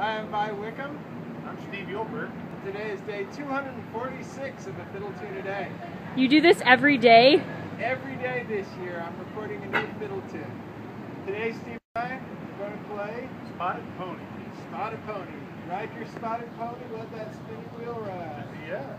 Hi, I'm Vi Wickam. I'm Steve Eulberg. Today is day 246 of the Fiddle Tune a Day. You do this every day? Every day this year, I'm recording a new fiddle tune. Today, Steve and I are going to play Spotted Pony. Spotted Pony. Ride your spotted pony, let that spinning wheel ride. Yeah.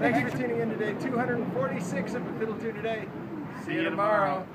Thanks for tuning in today. 246 of the Fiddle Tune today. See you tomorrow.